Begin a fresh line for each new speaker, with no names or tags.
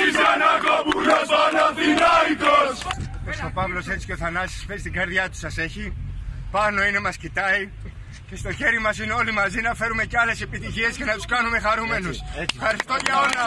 Θανάσης Ανακόπουλος Παναθηναϊκός Ο Παύλος έτσι και ο Θανάσης πες την καρδιά τους σας έχει Πάνω είναι μας κοιτάει και στο χέρι μας είναι όλοι μαζί να φέρουμε κι άλλες επιτυχίες και να τους κάνουμε χαρούμενους. Έτσι. Ευχαριστώ για όλα.